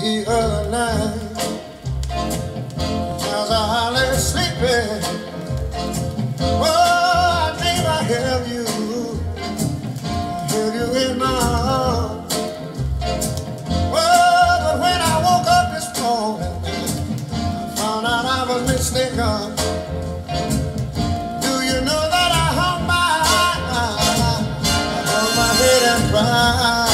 the other night. As I lay sleeping, oh, I dream I held you, held you in my arms. Oh, but when I woke up this morning, I found out I was mistaken. Do you know that I hung my, I hung my head and cried?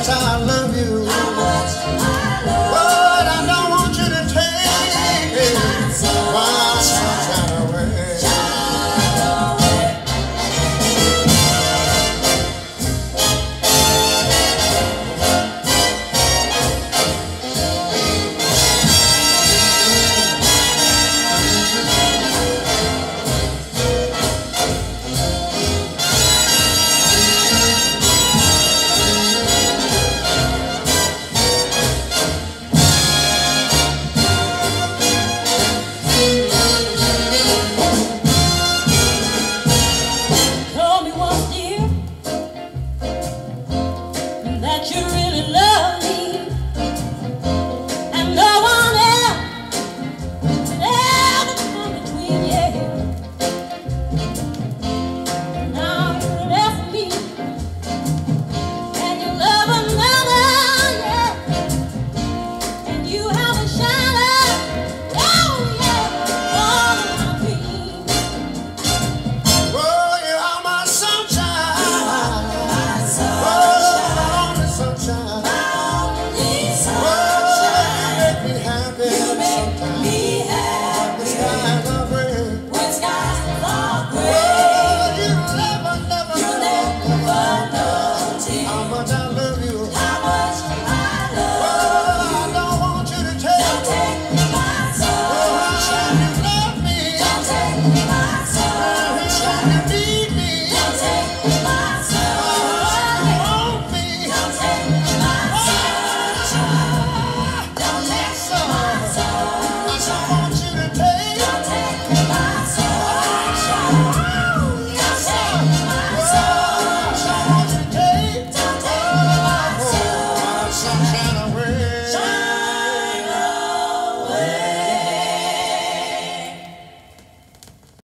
much I love you.